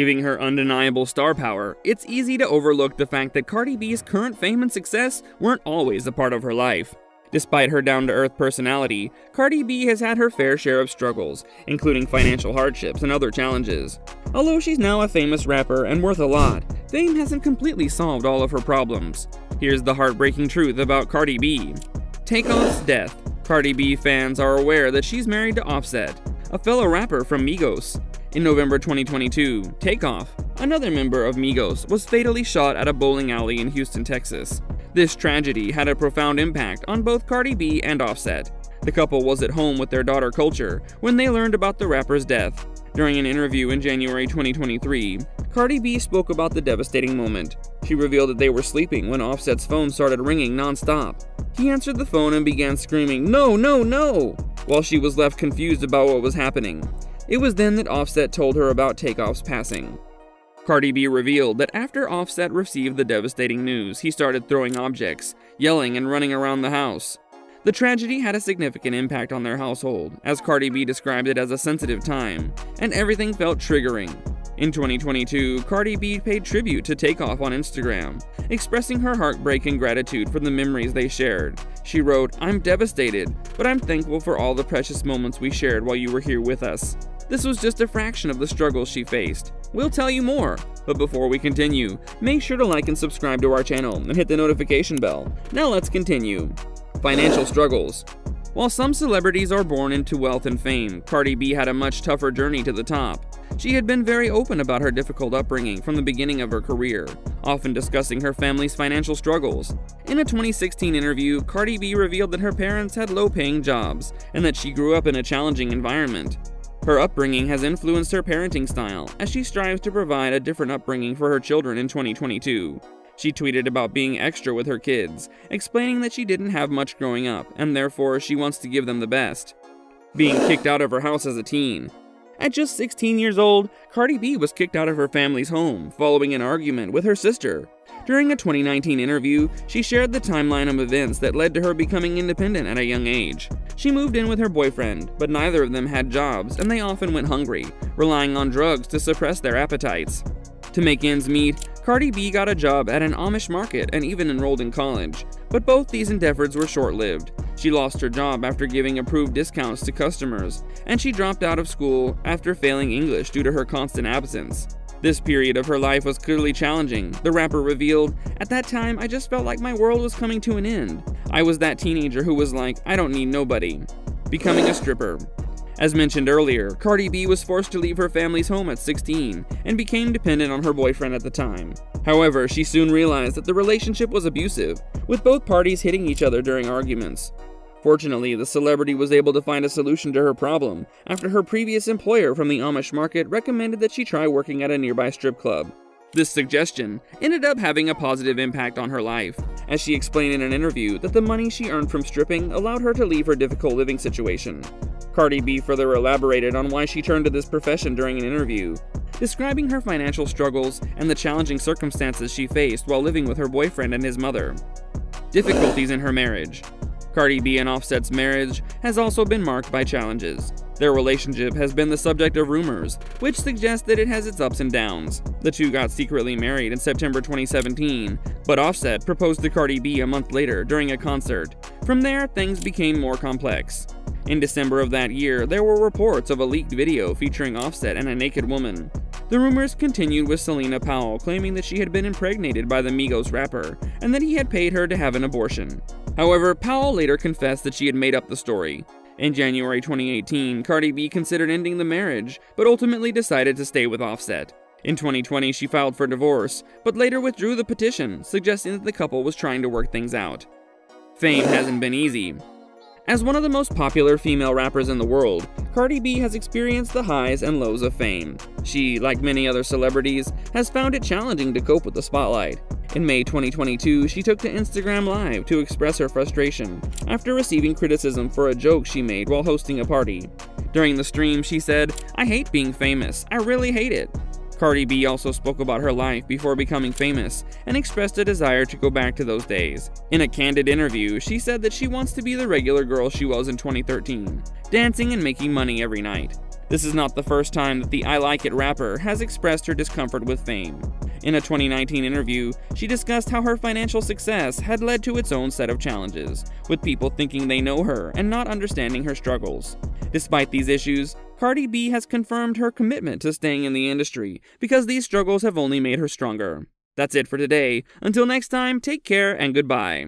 Giving her undeniable star power, it's easy to overlook the fact that Cardi B's current fame and success weren't always a part of her life. Despite her down to earth personality, Cardi B has had her fair share of struggles, including financial hardships and other challenges. Although she's now a famous rapper and worth a lot, fame hasn't completely solved all of her problems. Here's the heartbreaking truth about Cardi B Takeoff's death. Cardi B fans are aware that she's married to Offset, a fellow rapper from Migos. In November 2022, Takeoff, another member of Migos, was fatally shot at a bowling alley in Houston, Texas. This tragedy had a profound impact on both Cardi B and Offset. The couple was at home with their daughter Kulture when they learned about the rapper's death. During an interview in January 2023, Cardi B spoke about the devastating moment. She revealed that they were sleeping when Offset's phone started ringing nonstop. He answered the phone and began screaming, No, no, no! while she was left confused about what was happening. It was then that Offset told her about Takeoff's passing. Cardi B revealed that after Offset received the devastating news, he started throwing objects, yelling, and running around the house. The tragedy had a significant impact on their household, as Cardi B described it as a sensitive time, and everything felt triggering. In 2022, Cardi B paid tribute to Takeoff on Instagram, expressing her heartbreak and gratitude for the memories they shared. She wrote, I'm devastated, but I'm thankful for all the precious moments we shared while you were here with us. This was just a fraction of the struggles she faced. We'll tell you more, but before we continue, make sure to like and subscribe to our channel and hit the notification bell. Now let's continue. Financial struggles. While some celebrities are born into wealth and fame, Cardi B had a much tougher journey to the top. She had been very open about her difficult upbringing from the beginning of her career, often discussing her family's financial struggles. In a 2016 interview, Cardi B revealed that her parents had low paying jobs and that she grew up in a challenging environment. Her upbringing has influenced her parenting style, as she strives to provide a different upbringing for her children in 2022. She tweeted about being extra with her kids, explaining that she didn't have much growing up, and therefore she wants to give them the best. Being kicked out of her house as a teen. At just 16 years old, Cardi B was kicked out of her family's home following an argument with her sister. During a 2019 interview, she shared the timeline of events that led to her becoming independent at a young age. She moved in with her boyfriend, but neither of them had jobs and they often went hungry, relying on drugs to suppress their appetites. To make ends meet, Cardi B got a job at an Amish market and even enrolled in college, but both these endeavors were short lived. She lost her job after giving approved discounts to customers, and she dropped out of school after failing English due to her constant absence. This period of her life was clearly challenging, the rapper revealed. At that time, I just felt like my world was coming to an end. I was that teenager who was like, I don't need nobody. Becoming a stripper. As mentioned earlier, Cardi B was forced to leave her family's home at 16 and became dependent on her boyfriend at the time. However, she soon realized that the relationship was abusive, with both parties hitting each other during arguments. Fortunately, the celebrity was able to find a solution to her problem after her previous employer from the Amish market recommended that she try working at a nearby strip club. This suggestion ended up having a positive impact on her life, as she explained in an interview that the money she earned from stripping allowed her to leave her difficult living situation. Cardi B further elaborated on why she turned to this profession during an interview, describing her financial struggles and the challenging circumstances she faced while living with her boyfriend and his mother. Difficulties in her marriage. Cardi B and Offset's marriage has also been marked by challenges. Their relationship has been the subject of rumors, which suggest that it has its ups and downs. The two got secretly married in September 2017, but Offset proposed to Cardi B a month later during a concert. From there, things became more complex. In December of that year, there were reports of a leaked video featuring Offset and a naked woman. The rumors continued with Celina Powell claiming that she had been impregnated by the Migos rapper and that he had paid her to have an abortion. However, Powell later confessed that she had made up the story. In January 2018, Cardi B considered ending the marriage, but ultimately decided to stay with Offset. In 2020, she filed for divorce, but later withdrew the petition, suggesting that the couple was trying to work things out. Fame hasn't been easy. As one of the most popular female rappers in the world, Cardi B has experienced the highs and lows of fame. She, like many other celebrities, has found it challenging to cope with the spotlight. In May 2022, she took to Instagram Live to express her frustration after receiving criticism for a joke she made while hosting a party. During the stream, she said, I hate being famous. I really hate it. Cardi B also spoke about her life before becoming famous and expressed a desire to go back to those days. In a candid interview, she said that she wants to be the regular girl she was in 2013, dancing and making money every night. This is not the first time that the I Like It rapper has expressed her discomfort with fame. In a 2019 interview, she discussed how her financial success had led to its own set of challenges, with people thinking they know her and not understanding her struggles. Despite these issues, Cardi B has confirmed her commitment to staying in the industry because these struggles have only made her stronger. That's it for today. Until next time, take care and goodbye.